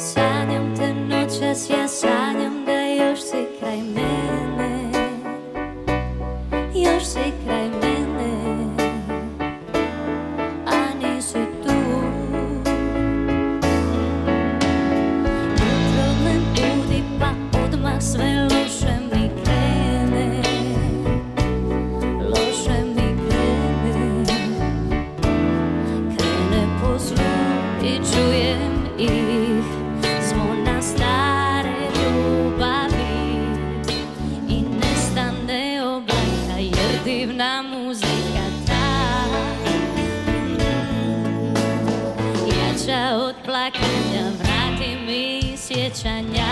Sanjam te noćas, ja sanjam da još si kraj mene una muzika ta Jača od plakanja, vrati mi sjećanja.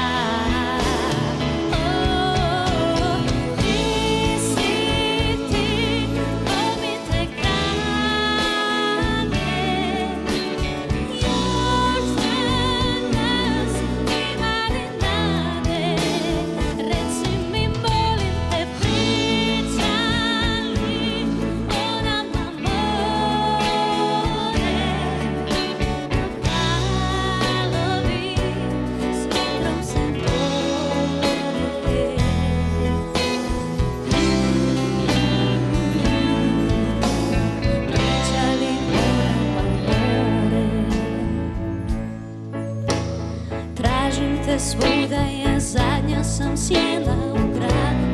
svuda ja zadnja sam sjela u gradu.